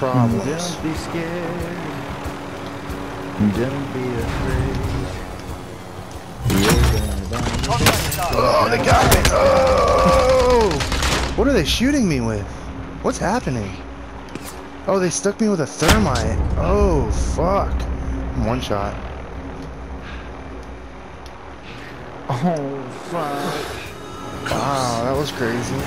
problems. Don't be scared. Don't be afraid. Oh, they got me! Oh! What are they shooting me with? What's happening? Oh, they stuck me with a thermite. Oh, fuck. One shot. Oh, fuck. Wow, that was crazy.